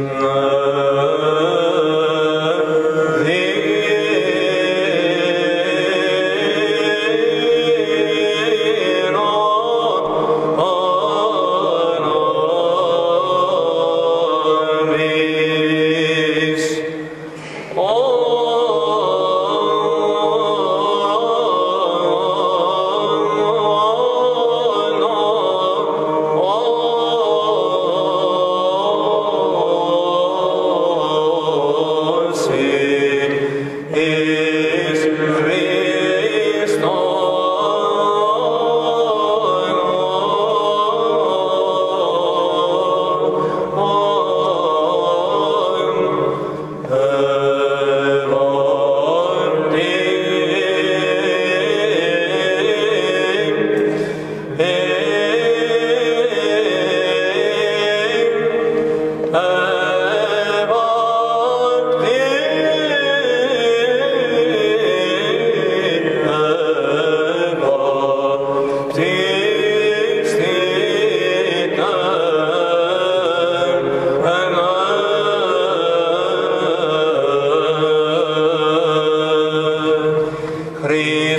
Mm-hmm. Hare